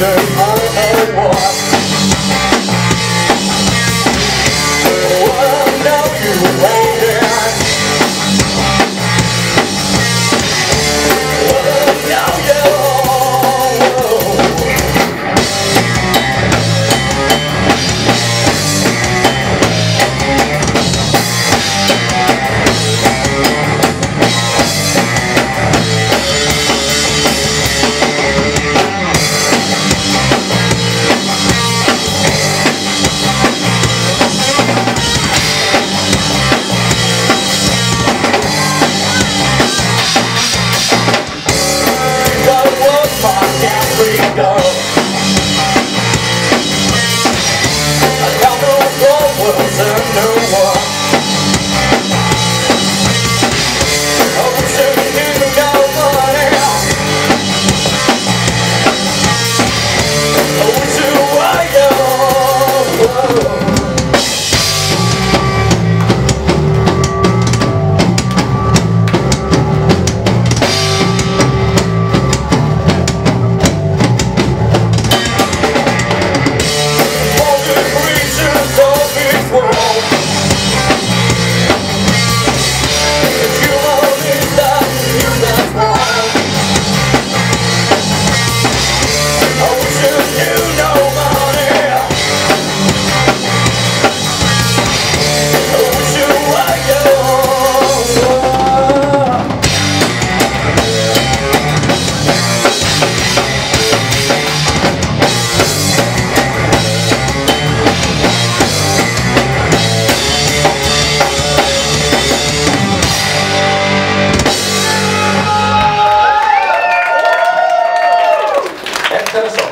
Yeah. Oh, 疲れました。